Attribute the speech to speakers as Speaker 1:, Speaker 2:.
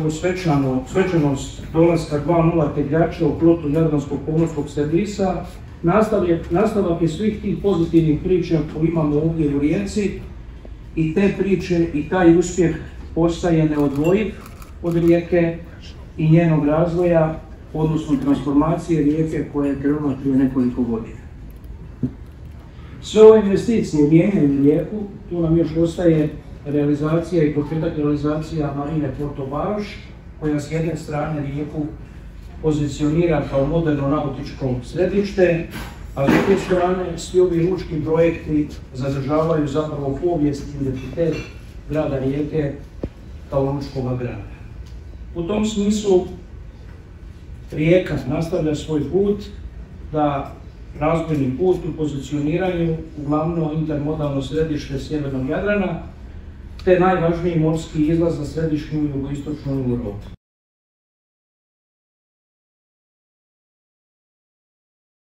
Speaker 1: ovu svečanu, svečanost dolaska 2.0 tegljača u flotu Jadranskog pomorskog servisa, nastavak je svih tih pozitivnih priča koje imamo ovdje u Rijeci i te priče i taj uspjeh postaje neodvojiv od Rijeke i njenog razvoja, odnosno transformacije Rijeke koja je krenula prije nekoliko godina. Sve ove investicije mijenjaju Rijeku, tu nam još ostaje realizacija i početak realizacija Marine Porto Baroš, koja s jedne strane Rijeku pozicionira kao moderno nautičko središte, a s druge strane svi ovi lučki projekti zadržavaju zapravo povijest i identitet grada Rijeke kao lučkog grada. U tom smislu Rijeka nastavlja svoj put da razvojni put u pozicioniranju u glavno intermodalno središte Sjevernog Jadrana, te najvažniji morski izlaz za središnju i jugoistočnu Europu.